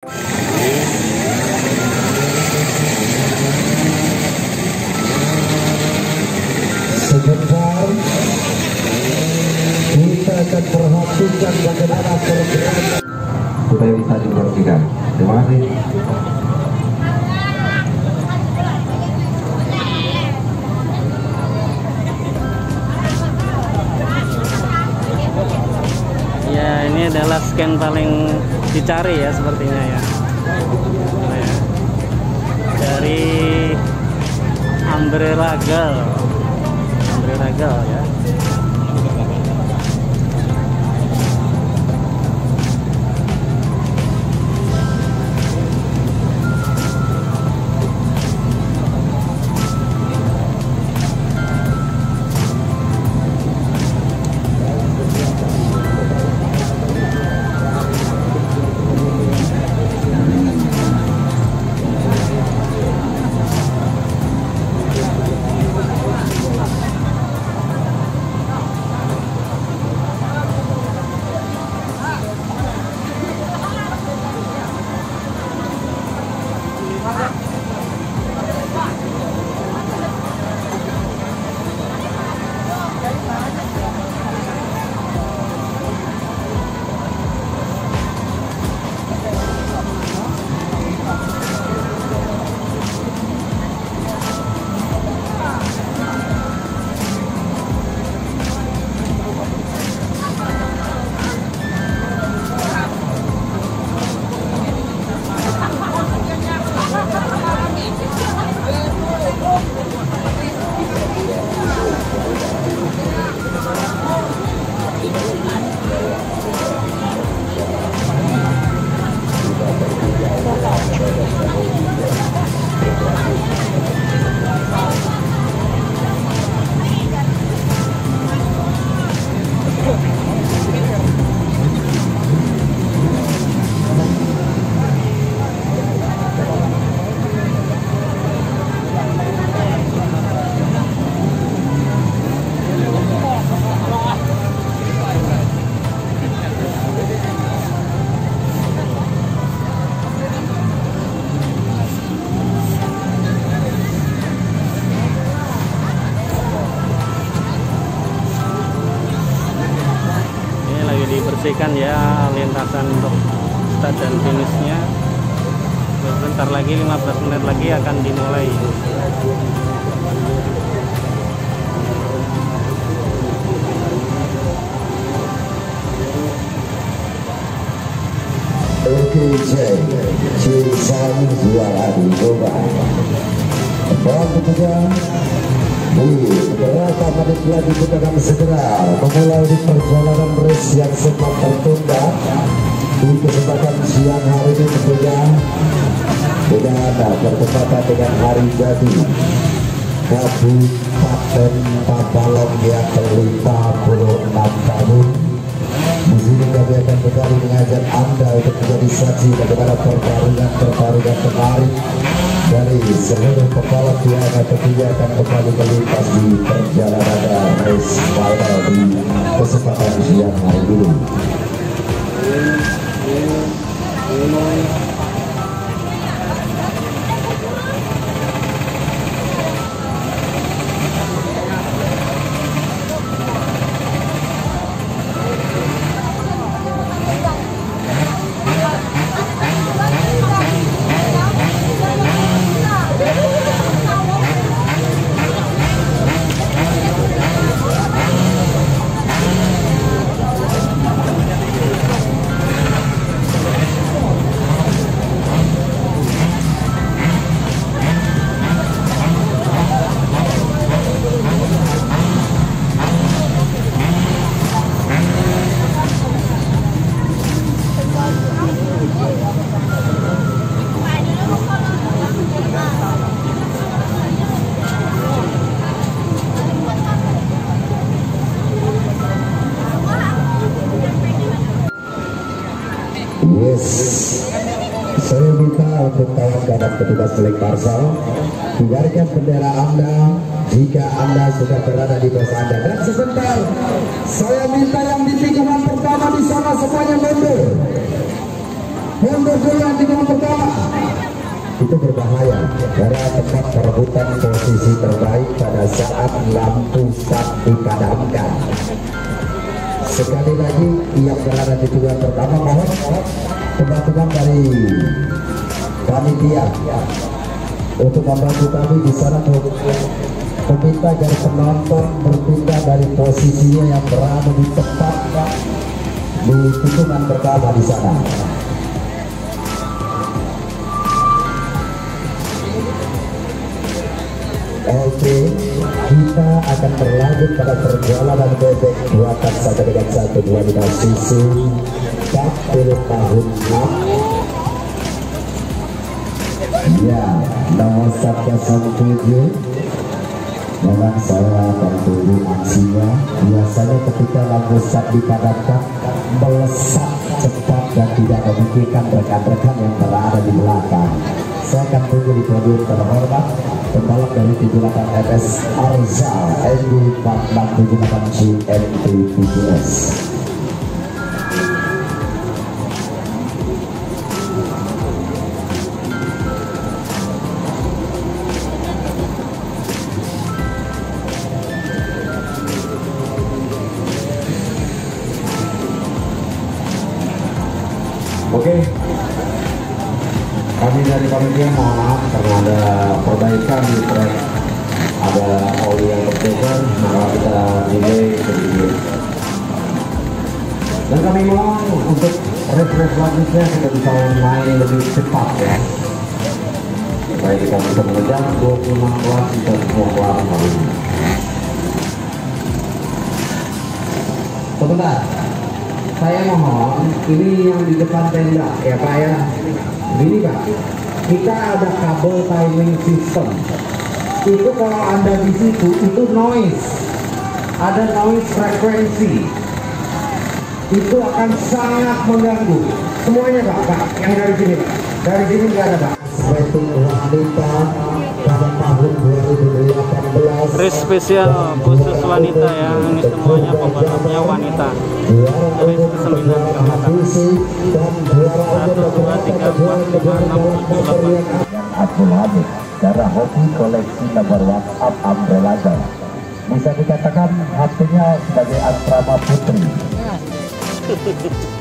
Sebentar kita akan perhatikan bagaimana pergerakan supaya bisa diperhatikan. Terima kasih. Ya ini adalah scan paling dicari ya sepertinya ya. Nah, ya. Dari Umbrella Girl, Umbrella Girl ya. Dibersihkan ya lintasan untuk start dan finishnya. Sebentar lagi 15 menit lagi akan dimulai. Oke, Jay. Jason juara di Goba. Dan lagi kita akan segera memulai perjalanan race yang sempat tertunda. Di kesempatan siang hari ini tentunya dengan bertepatan dengan hari jadi. Kabupaten Tabalong yang ke-56 tahun. Di sini kami akan kembali mengajak Anda untuk menjadi saksi bagaimana pertarungan-pertarungan kemarin dari seluruh pembalap yang tentunya akan kembali melintas di perjalanan race final di kesempatan siang hari ini. Saya minta untuk kawan dan petugas milik Parsel Biarkan bendera Anda jika Anda sudah berada di bos Anda. Dan sebentar Saya minta yang di tikungan pertama di sana semuanya mundur. Mundur dulu di nomor pertama. Itu berbahaya. Karena tempat perebutan posisi terbaik pada saat lampu start dipadamkan. Sekali lagi yang berada di tujuan pertama mohon teman-teman dari panitia untuk membantu kami di sana meminta agar penonton berpindah dari posisinya yang berada di tempat di tikungan pertama di sana. Oke, kita akan berlanjut pada perjalanan bebek buatan satu dengan satu dua lima susu 40 tahun Ya, nomor satgas tujuh Memang saya akan tunggu aksinya Biasanya ketika lampu start dipadamkan Melesat cepat dan tidak memikirkan rekan-rekan yang berada di belakang Saya akan tunggu di podium terhormat Pembalap dari 78 RS Arzal ND 4678 GMT 7S Oke. Kami dari panitia mohon maaf karena ada perbaikan di track ada oli yang bergeser maka kita delay sedikit. Dan kami mohon untuk race-race selanjutnya kita bisa main lebih cepat ya. Supaya kita bisa mengejar 26 kelas kita semua kelas kali ini. Sebentar, saya mohon ini yang di depan tenda ya Pak ya. Ini Pak. Kita ada kabel timing system. Itu kalau anda di situ itu noise. Ada noise frekuensi itu akan sangat mengganggu. Semuanya Pak, Pak. Yang dari sini Pak. Dari sini nggak ada Pak. Rating wanita pada tahun 2018 race spesial khusus wanita ya. Ini semuanya pembalapnya wanita race ke-9 dan juara satu dua tiga empat lima enam tujuh delapan. Abdul Hamid darah hobi koleksi nomor WhatsApp Umbrella bisa dikatakan hatinya sebagai asrama putri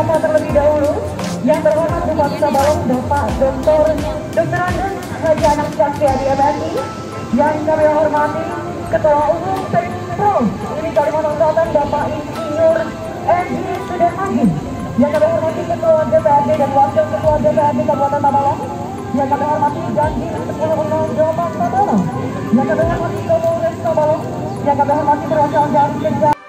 sapa terlebih dahulu yang terhormat Bupati Sabalong Bapak Dr. Dr. Andes Haji Anak Sakti Adi MNI yang kami hormati Ketua Umum Pro ini Kalimantan Selatan Bapak Insinyur Edi Sudarmagin yang kami hormati Ketua DPRD dan Wakil Ketua DPRD Kabupaten Tabalong yang kami hormati Janji 10 Jawa Tabalong yang kami hormati Kapolres Tabalong yang kami hormati perwakilan dari Kejaksaan